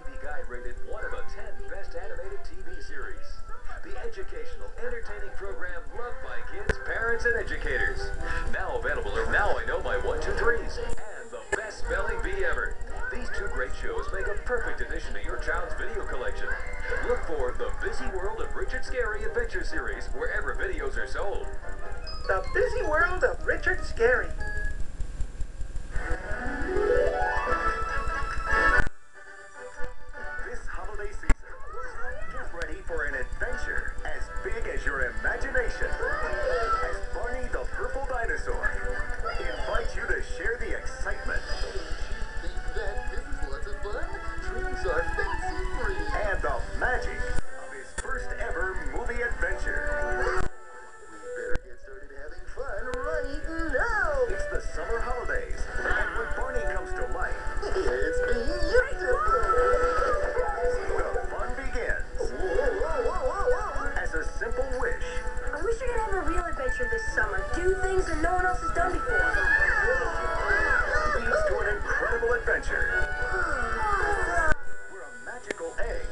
TV Guide rated one of the 10 best animated TV series. The educational, entertaining program loved by kids, parents, and educators. Now available are Now I Know My One, Two, Threes and the best spelling bee ever. These two great shows make a perfect addition to your child's video collection. Look for The Busy World of Richard Scarry Adventure Series wherever videos are sold. The Busy World of Richard Scarry. Do things that no one else has done before. leads to an incredible adventure. Where a magical egg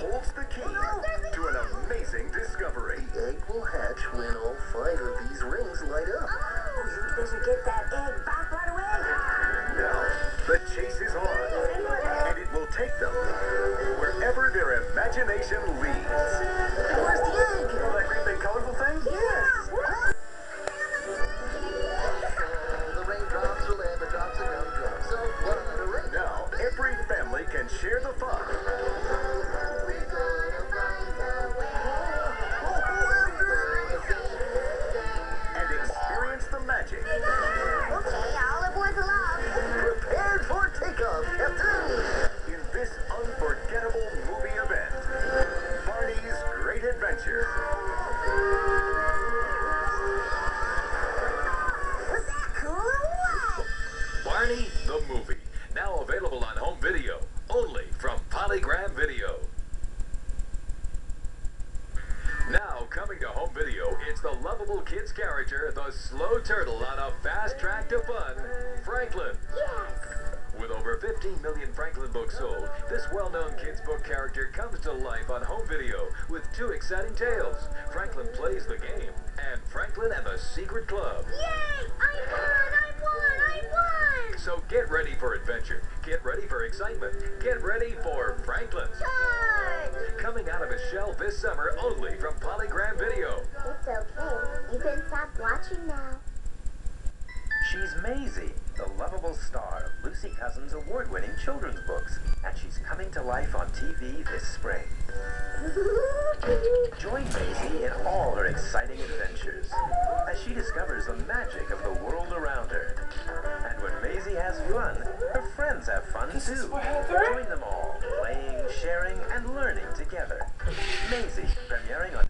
holds the key to an amazing discovery. The egg will hatch when all five of these rings light up. Oh, you better get that egg back right away. Now, the chase is on, and it will take them wherever their imagination share the fun the lovable kids character, the slow turtle on a fast track to fun, Franklin. Yes. With over 15 million Franklin books sold, this well-known kids book character comes to life on home video with two exciting tales. Franklin plays the game, and Franklin and the Secret Club. Yay! I won! I won! I won! So get ready for adventure. Get ready for excitement. Get ready for Franklin. Charge! Coming out of his shell this summer only from Lucy Cousins' award-winning children's books, and she's coming to life on TV this spring. Join Maisy in all her exciting adventures as she discovers the magic of the world around her. And when Maisy has fun, her friends have fun too. Join them all, playing, sharing, and learning together. Maisy, premiering on